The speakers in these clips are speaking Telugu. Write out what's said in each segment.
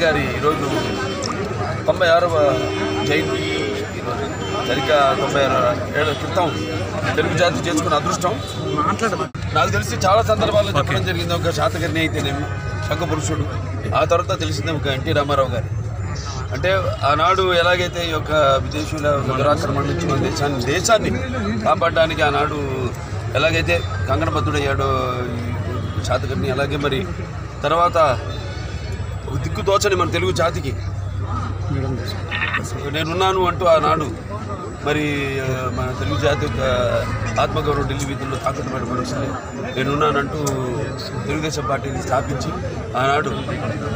నాన్నగారి ఈరోజు తొంభై ఆరవ జయంతి ఈరోజు. సరిగ్గా తొంభై ఆరు ఏళ్ళ క్రితం తెలుగు జాతి చేసుకున్న అదృష్టం. నాకు తెలిసి చాలా సందర్భాల్లో చెప్పడం జరిగింది. ఒక శాతకర్ణి అయితేనేమి శంఖపురుషుడు ఆ తర్వాత తెలిసిందే ఒక ఎన్టీ రామారావు గారు. అంటే ఆనాడు ఎలాగైతే ఈ యొక్క విదేశీయుల దురాక్రమణ నుంచి మన దేశాన్ని దేశాన్ని కాపాడడానికి ఆనాడు ఎలాగైతే కంగనబద్ధుడయ్యాడో శాతకర్ణి అలాగే మరి తర్వాత ఒక దిక్కు తోచని మన తెలుగు జాతికి. నేనున్నాను అంటూ ఆనాడు. మరి మన తెలుగు జాతి యొక్క ఆత్మగౌరవ ఢిల్లీ వీధుల్లో తాకట్టు పడిన మనుషులే. నేనున్నానంటూ తెలుగుదేశం పార్టీని స్థాపించి ఆనాడు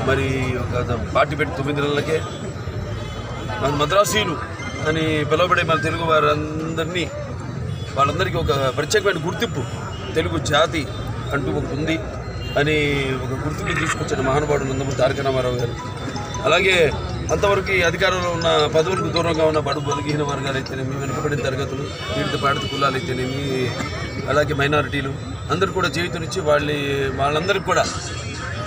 మరి ఒక పార్టీ పెట్టి తొమ్మిది నెలలకే మన మద్రాసీలు అని పిలువబడే మన తెలుగు వారందరినీ వాళ్ళందరికీ ఒక ప్రత్యేకమైన గుర్తింపు తెలుగు జాతి అంటూ ఒకటి ఉంది. అని ఒక గుర్తింపు తీసుకొచ్చిన మహానుభావుడు నందమూరి తారక రామారావు గారు. అలాగే అంతవరకు అధికారంలో ఉన్న పదవులకు దూరంగా ఉన్న బడు బలిగిన వర్గాలు అయితేనేమి వెనుకబడిన తరగతులు పీడిత పాడిత కులాలు అయితేనేమి అలాగే మైనారిటీలు అందరూ కూడా జీవితనిచ్చి వాళ్ళ వాళ్ళందరికీ కూడా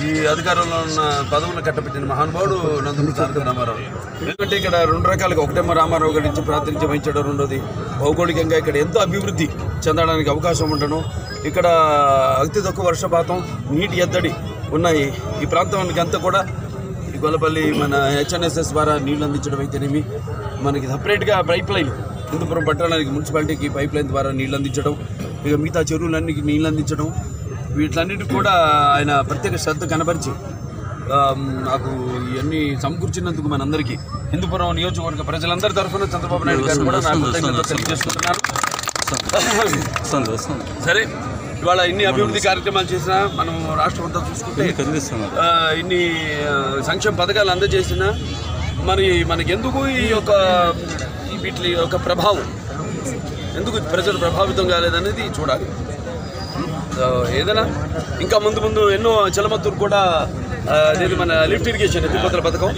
ఈ అధికారంలో ఉన్న పదవులు కట్టబెట్టిన మహానుభావుడు నందమూరి తారక రామారావు. ఎందుకంటే ఇక్కడ రెండు రకాలుగా ఒకటేమో రామారావు గారి నుంచి ప్రాతినిధ్యం వహించడం రెండోది భౌగోళికంగా ఇక్కడ ఎంతో అభివృద్ధి చెందడానికి అవకాశం ఉండడం. ఇక్కడ అతి తక్కువ వర్షపాతం నీటి ఎద్దడి ఉన్నాయి. ఈ ప్రాంతానికి అంతా కూడా ఈ గొల్లపల్లి మన హెచ్ఎన్ఎస్ఎస్ ద్వారా నీళ్ళు అందించడం అయితేనేమి మనకి సపరేట్గా పైప్ లైన్ హిందూపురం పట్టణానికి మున్సిపాలిటీకి పైప్ లైన్ ద్వారా నీళ్ళు అందించడం ఇక మిగతా చెరువులన్నీ నీళ్ళు అందించడం వీటిలన్నిటి కూడా ఆయన ప్రత్యేక శ్రద్ధ కనబరిచి నాకు ఇవన్నీ సమకూర్చినందుకు మనందరికీ హిందూపురం నియోజకవర్గ ప్రజలందరి తరఫున చంద్రబాబు నాయుడు గారు కూడా నాకు వస్తుంది సరే ఇవాళ ఇన్ని అభివృద్ధి కార్యక్రమాలు చేసినా మనం రాష్ట్రం అంతా చూసుకుంటే ఇన్ని సంక్షేమ పథకాలు అందజేసినా మరి మనకి ఎందుకు ఈ యొక్క ఈ వీటి యొక్క ప్రభావం? ఎందుకు ప్రజలు ప్రభావితం కాలేదనేది చూడాలి. ఏదైనా? ఇంకా ముందు ముందు ఎన్నో చలమత్తూరు కూడా అదేది మన లిఫ్ట్ ఇరిగేషన్ ఎత్తిపోతల పథకం.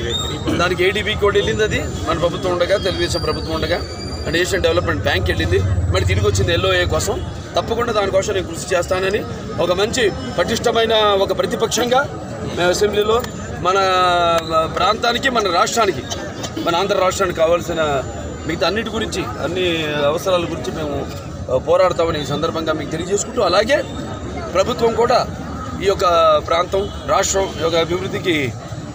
దానికి ఏడీబీ కూడా వెళ్ళింది అది. మన ప్రభుత్వం ఉండగా తెలుగుదేశం ప్రభుత్వం ఉండగా అండ్ ఏషియన్ డెవలప్మెంట్ బ్యాంక్ వెళ్ళింది. మరి తిరిగి వచ్చింది ఎల్ఓఏ కోసం. తప్పకుండా దానికోసం నేను కృషి చేస్తానని ఒక మంచి పటిష్టమైన ఒక ప్రతిపక్షంగా అసెంబ్లీలో మన ప్రాంతానికి మన రాష్ట్రానికి మన ఆంధ్ర రాష్ట్రానికి కావాల్సిన మిగతా అన్నిటి గురించి అన్ని అవసరాల గురించి మేము పోరాడతామని ఈ సందర్భంగా మీకు తెలియజేసుకుంటూ అలాగే ప్రభుత్వం కూడా ఈ యొక్క ప్రాంతం రాష్ట్రం యొక్క అభివృద్ధికి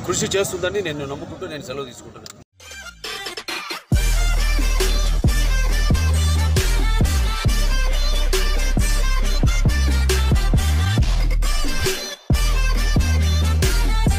కృషి చేస్తుందని నేను నమ్ముకుంటూ నేను సెలవు తీసుకుంటున్నాను.